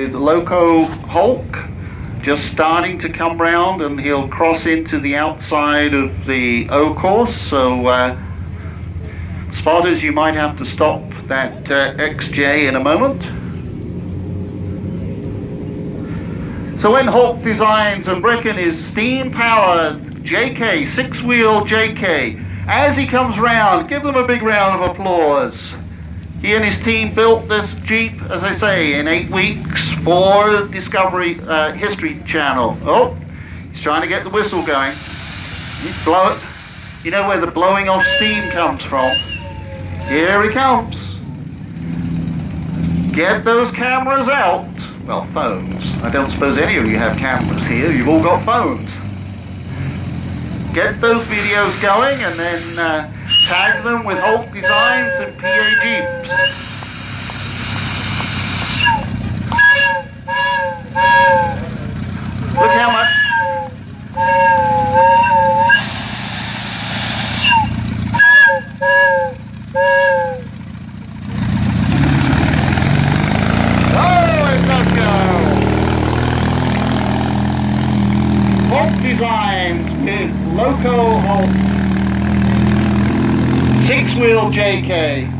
with Loco Hauk just starting to come round and he'll cross into the outside of the O course. So, uh, spotters, you might have to stop that uh, XJ in a moment. So when Hauk Designs and Brecken is steam powered JK, six wheel JK, as he comes round, give them a big round of applause. He and his team built this Jeep, as I say, in eight weeks for Discovery uh, History Channel. Oh, he's trying to get the whistle going. You blow it. You know where the blowing of steam comes from. Here he comes. Get those cameras out. Well, phones. I don't suppose any of you have cameras here. You've all got phones. Get those videos going and then uh, Tag them with Hauk Designs and PA Jeeps. Hauk Designs with Loco Hauk. Six wheel JK.